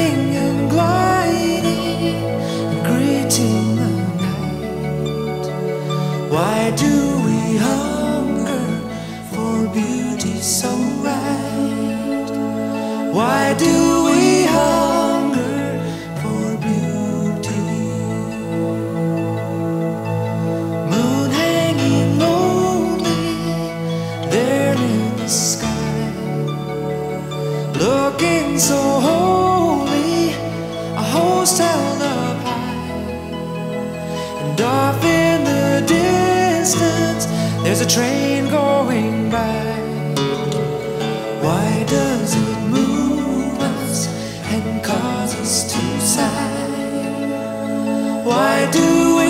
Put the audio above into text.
and gliding, greeting the night. Why do we hunger for beauty so right? Why do we hunger for beauty? Moon hanging lonely there in the sky, looking so host up high, and off in the distance there's a train going by. Why does it move us and cause us to sigh? Why do